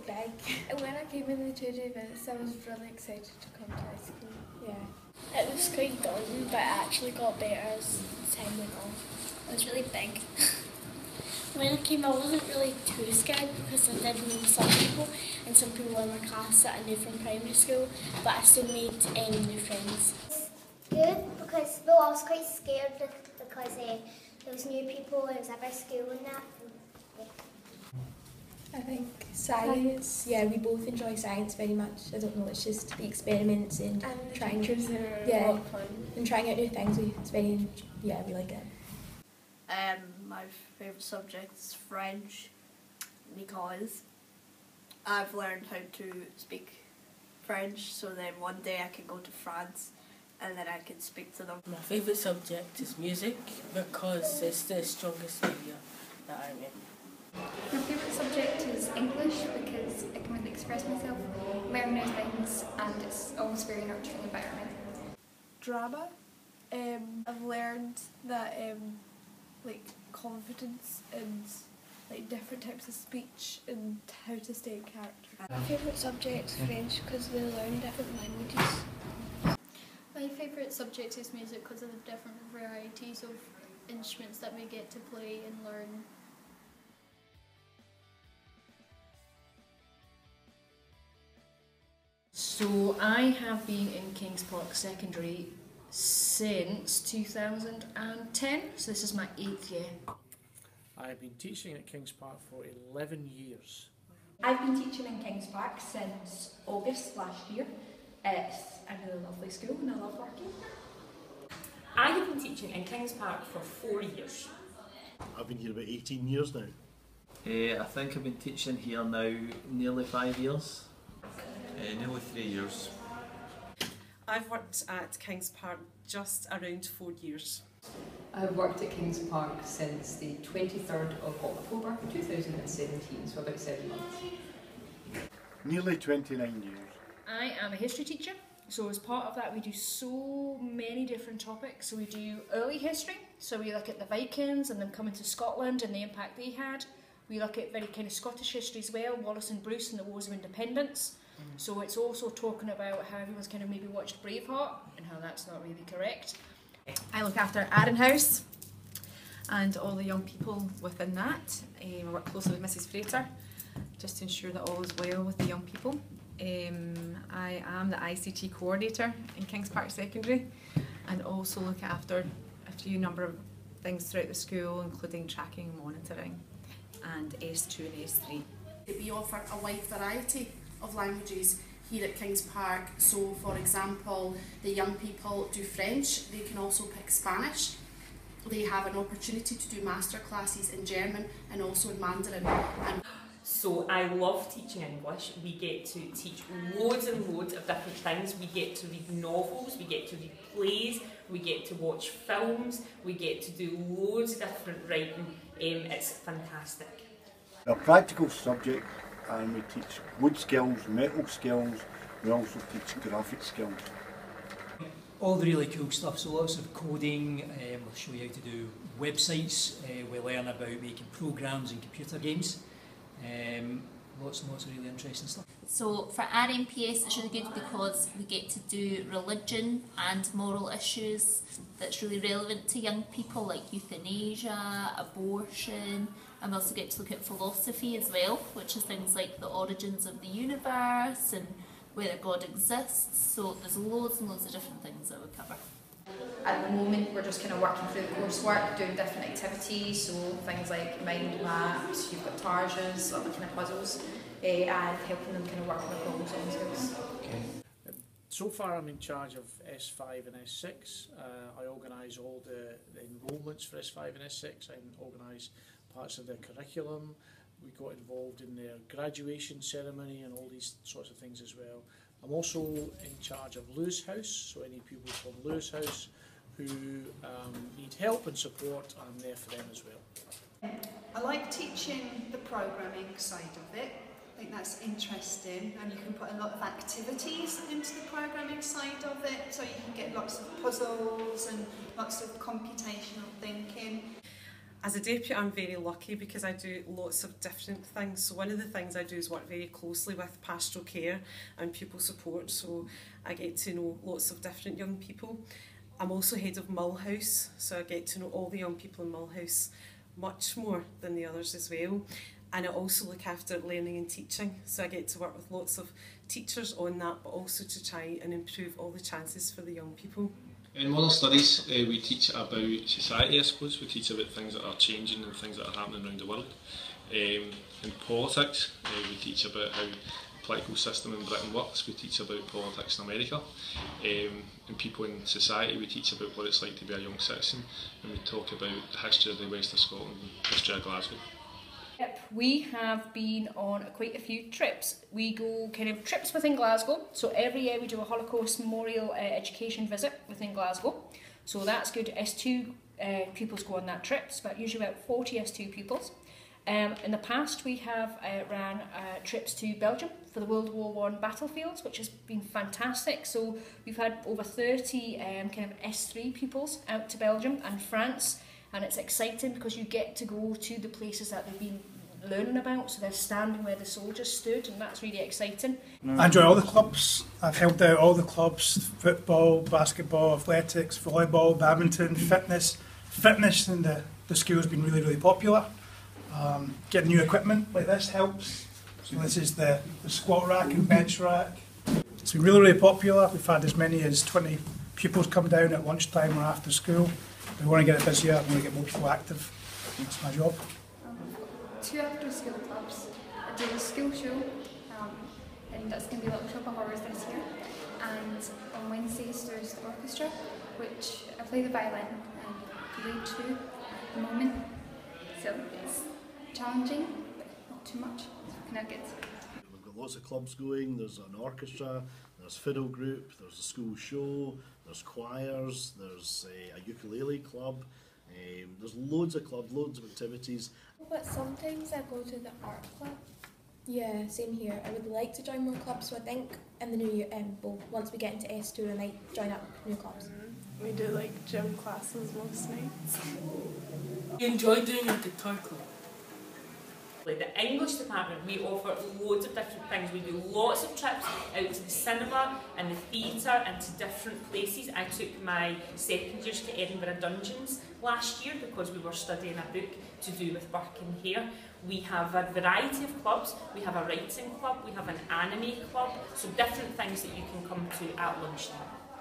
really big. And when I came in the two day visits, I was really excited to come to high school. Yeah. It was quite daunting, but it actually got better as time went on. It was really big. When I came, I wasn't really too scared because I did know some people and some people in my class that I knew from primary school, but I still made um, new friends. It's Good because well, I was quite scared because uh, there was new people, it was every school and that. I think science. Yeah, we both enjoy science very much. I don't know, it's just the experiments and, And the trying teachers are yeah. a lot fun. and trying out new things. We, it's very yeah, we like it. Um, my favourite subject is French because I've learned how to speak French so then one day I can go to France and then I can speak to them. My favourite subject is music because it's the strongest area that I'm in. My favourite subject is English because I can really express myself, learn new things, and it's always very nurturing environment. drama. Um, I've learned that um, like confidence and like different types of speech and how to stay in character. My favourite subject is French because we learn different languages. My favourite subject is music because of the different varieties of instruments that we get to play and learn. So I have been in Kings Park Secondary since 2010, so this is my eighth year. I've been teaching at Kings Park for 11 years. I've been teaching in Kings Park since August last year. It's a really lovely school and I love working here. I have been teaching in Kings Park for four years. I've been here about 18 years now. Uh, I think I've been teaching here now nearly five years. Uh, nearly three years. I've worked at Kings Park just around four years. I've worked at Kings Park since the 23rd of October 2017, so about seven months. Nearly 29 years. I am a history teacher, so as part of that, we do so many different topics. So we do early history, so we look at the Vikings and them coming to Scotland and the impact they had. We look at very kind of Scottish history as well, Wallace and Bruce and the Wars of Independence. So it's also talking about how everyone's kind of maybe watched Braveheart and how that's not really correct. I look after Arran House and all the young people within that. Um, I work closely with Mrs Frater just to ensure that all is well with the young people. Um, I am the ICT coordinator in Kings Park Secondary and also look after a few number of things throughout the school including tracking and monitoring and S2 and S3. We offer a wide variety of languages here at Kings Park. So, for example, the young people do French, they can also pick Spanish. They have an opportunity to do master classes in German and also in Mandarin. And So I love teaching English. We get to teach loads and loads of different things. We get to read novels, we get to read plays, we get to watch films, we get to do loads of different writing. Um, it's fantastic. A practical subject and we teach wood skills, metal skills, we also teach graphic skills. all the really cool stuff. So lots of coding. Um, we'll show you how to do websites. Uh, we learn about making programs and computer games. Um, lots and lots of really interesting stuff. So for RMPS it's really good because we get to do religion and moral issues that's really relevant to young people like euthanasia, abortion, and we also get to look at philosophy as well, which is things like the origins of the universe and whether God exists. So there's loads and loads of different things that we cover. At the moment, we're just kind of working through the coursework, doing different activities, so things like mind maps, you've got targes, other kind of puzzles, uh, and helping them kind of work on their problem solving skills. So far, I'm in charge of S5 and S6. Uh, I organise all the, the enrolments for S5 and S6. I organise parts of their curriculum. We got involved in their graduation ceremony and all these sorts of things as well. I'm also in charge of Lewis House, so any people from Lewis House who um, need help and support, I'm there for them as well. I like teaching the programming side of it. I think that's interesting and you can put a lot of activities into the programming side of it so you can get lots of puzzles and lots of computational thinking. As a deputy, I'm very lucky because I do lots of different things. So one of the things I do is work very closely with pastoral care and pupil support. So I get to know lots of different young people. I'm also head of Mull House, so I get to know all the young people in Mull House much more than the others as well. And I also look after learning and teaching, so I get to work with lots of teachers on that, but also to try and improve all the chances for the young people. In modern studies, uh, we teach about society, I suppose. We teach about things that are changing and things that are happening around the world. Um, in politics, uh, we teach about how political system in Britain works. We teach about politics in America. Um, in people in society, we teach about what it's like to be a young citizen. And we talk about the history of the west of Scotland, history of Glasgow. Yep, we have been on quite a few trips. We go kind of trips within Glasgow. So every year we do a Holocaust Memorial uh, education visit within Glasgow. So that's good. S2 uh, pupils go on that trip. It's about usually about 40 S2 pupils. Um, in the past, we have uh, ran uh, trips to Belgium for the World War One battlefields, which has been fantastic. So we've had over 30 um, kind of S3 pupils out to Belgium and France, and it's exciting because you get to go to the places that they've been learning about. So they're standing where the soldiers stood, and that's really exciting. I enjoy all the clubs. I've helped out all the clubs: football, basketball, athletics, volleyball, badminton, fitness. Fitness in the, the school has been really, really popular. Um, getting new equipment like this helps. So this is the, the squat rack and bench rack. It's been really, really popular. We've had as many as 20 pupils come down at lunchtime or after school. We want to get it busier, we want to get more people active. That's my job. two after school clubs. I do a school show, um, and that's going to be a Little Shop of Horrors this year. And on Wednesdays there's the orchestra, which I play the violin and grade two at the moment. So it's challenging, but not too much. It's kind of good. We've got lots of clubs going. There's an orchestra, there's fiddle group, there's a school show, there's choirs, there's a, a ukulele club. Um, there's loads of clubs, loads of activities. But sometimes I go to the art club. Yeah, same here. I would like to join more clubs, so I think in the new year, um, well, once we get into S2, I might join up new clubs. We do like gym classes most nights. You enjoy doing a guitar club? The English department, we offer loads of different things. We do lots of trips out to the cinema and the theatre and to different places. I took my second years to Edinburgh Dungeons last year because we were studying a book to do with Burke and Hare. We have a variety of clubs. We have a writing club, we have an anime club, so different things that you can come to at lunchtime.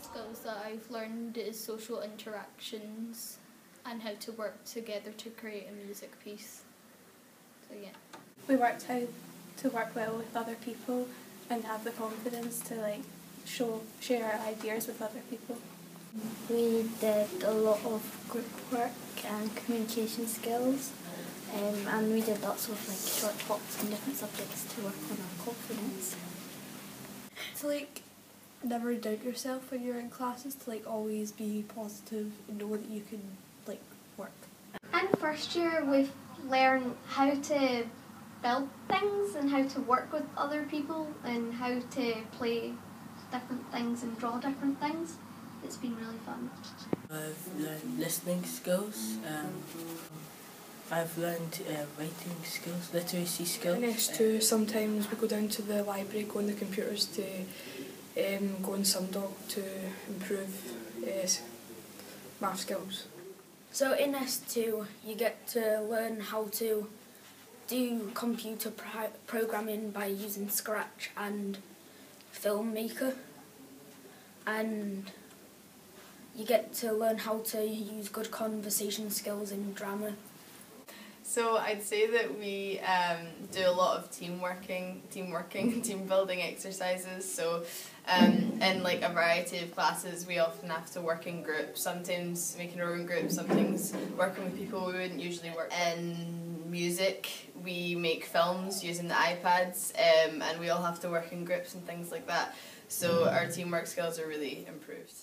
Skills that I've learned is social interactions and how to work together to create a music piece. So yeah. We worked how to work well with other people and have the confidence to like show share our ideas with other people. We did a lot of group work and communication skills, um, and we did lots of like short talks on different subjects to work on our confidence. To like never doubt yourself when you're in classes, to like always be positive and know that you can like work. In first year, we've learned how to build things and how to work with other people and how to play different things and draw different things. It's been really fun. I've learned listening skills. Um, I've learned uh, writing skills, literacy skills. In S2, sometimes we go down to the library, go on the computers to um, go on Sumdog to improve uh, math skills. So in S2, you get to learn how to do computer pro- programming by using Scratch and FilmMaker, and you get to learn how to use good conversation skills in drama. So I'd say that we um, do a lot of team working, team working, team building exercises. So um, in like a variety of classes, we often have to work in groups. Sometimes making our own groups, sometimes working with people we wouldn't usually work. In music, we make films using the iPads, um, and we all have to work in groups and things like that. So our teamwork skills are really improved.